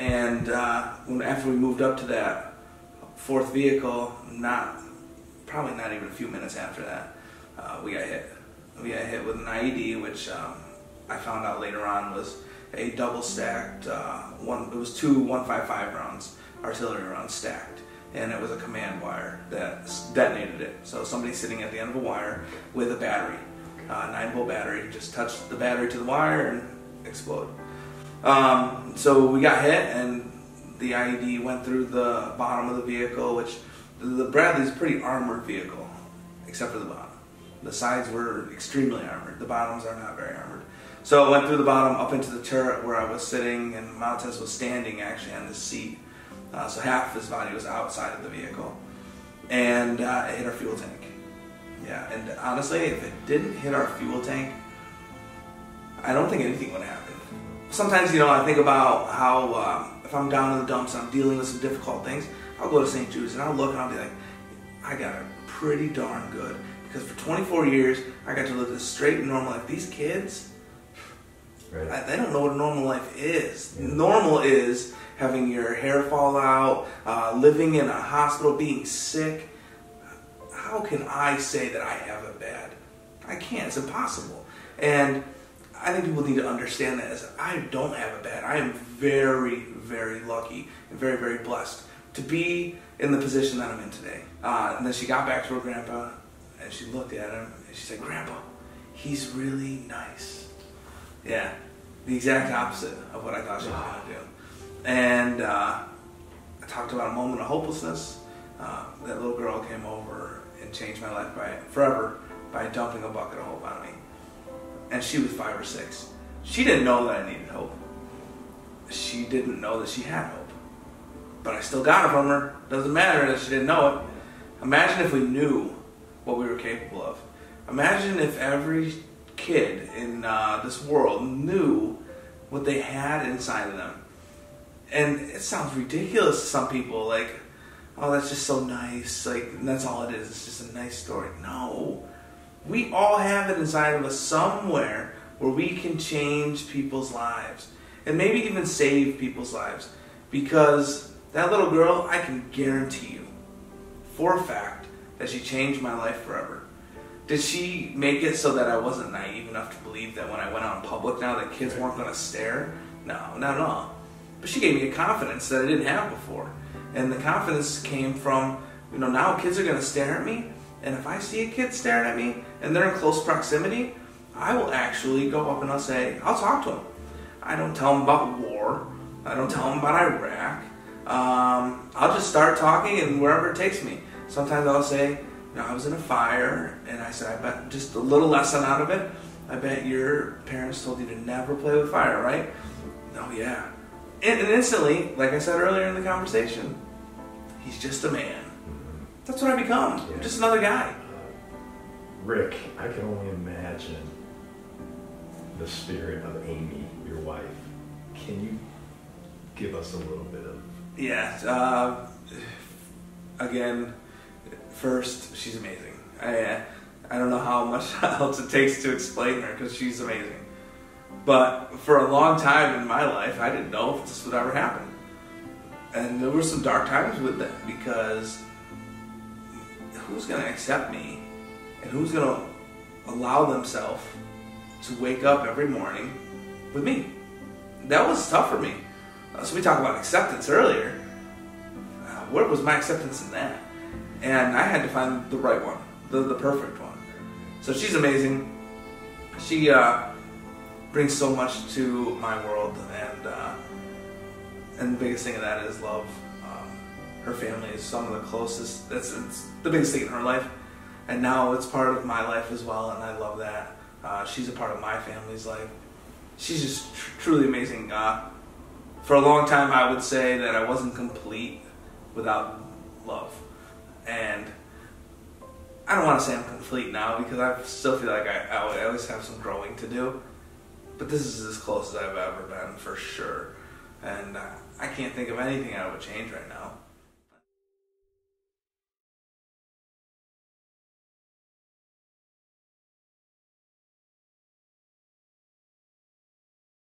And uh, when after we moved up to that fourth vehicle, not probably not even a few minutes after that, uh, we got hit. We got hit with an IED, which um, I found out later on was a double stacked uh, one. It was two 155 rounds, artillery rounds stacked, and it was a command wire that detonated it. So somebody sitting at the end of a wire with a battery, uh, nine volt battery, just touched the battery to the wire and explode. Um, so we got hit, and the IED went through the bottom of the vehicle, which the Bradley's pretty armored vehicle, except for the bottom. The sides were extremely armored. The bottoms are not very armored. So I went through the bottom up into the turret where I was sitting, and Montez was standing actually on the seat. Uh, so half of his body was outside of the vehicle, and uh, it hit our fuel tank. Yeah, and honestly, if it didn't hit our fuel tank, I don't think anything would happen. Sometimes, you know, I think about how um, if I'm down in the dumps and I'm dealing with some difficult things, I'll go to St. Jude's and I'll look and I'll be like, I got it pretty darn good because for 24 years I got to live this straight and normal life. These kids, Right. they don't know what a normal life is. Normal is having your hair fall out, uh, living in a hospital, being sick. How can I say that I have it bad? I can't. It's impossible. And I think people need to understand that I don't have it bad. I am very, very lucky and very, very blessed to be in the position that I'm in today. Uh, and then she got back to her grandpa and she looked at him and she said, Grandpa, he's really nice. Yeah, the exact opposite of what I thought she was going to do. And uh, I talked about a moment of hopelessness. Uh, that little girl came over and changed my life by forever by dumping a bucket of hope on me. And she was five or six. She didn't know that I needed hope. She didn't know that she had hope. But I still got it from her. Doesn't matter that she didn't know it. Imagine if we knew what we were capable of. Imagine if every kid in uh, this world knew what they had inside of them. And it sounds ridiculous to some people, like, oh, that's just so nice. Like, that's all it is. It's just a nice story. No. We all have it inside of us somewhere where we can change people's lives and maybe even save people's lives. Because that little girl, I can guarantee you, for a fact, that she changed my life forever. Did she make it so that I wasn't naive enough to believe that when I went out in public now that kids weren't going to stare? No, not at all. But she gave me a confidence that I didn't have before. And the confidence came from, you know, now kids are going to stare at me. And if I see a kid staring at me and they're in close proximity, I will actually go up and I'll say, I'll talk to them. I don't tell them about war. I don't tell them about Iraq. Um, I'll just start talking and wherever it takes me. Sometimes I'll say, you know, I was in a fire and I said, I bet just a little lesson out of it. I bet your parents told you to never play with fire, right? Oh, yeah. And, and instantly, like I said earlier in the conversation, he's just a man. That's what I become. I'm just another guy. Rick, I can only imagine the spirit of Amy, your wife. Can you give us a little bit of Yeah. Uh, again, first, she's amazing. I I don't know how much else it takes to explain her because she's amazing. But for a long time in my life, I didn't know if this would ever happen, and there were some dark times with that because who's going to accept me, and who's going to allow themselves to wake up every morning with me? That was tough for me. Uh, so we talked about acceptance earlier. Uh, where was my acceptance in that? And I had to find the right one, the, the perfect one. So she's amazing. She uh, brings so much to my world, and uh, and the biggest thing of that is love. Um, her family is some of the closest. That's the biggest thing in her life, and now it's part of my life as well, and I love that. Uh, she's a part of my family's life. She's just tr- truly amazing. Uh, for a long time, I would say that I wasn't complete without love, and I don't want to say I'm complete now because I still feel like I, I always have some growing to do. But this is as close as I've ever been for sure, and uh, I can't think of anything I would change right now.